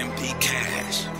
MP Cash.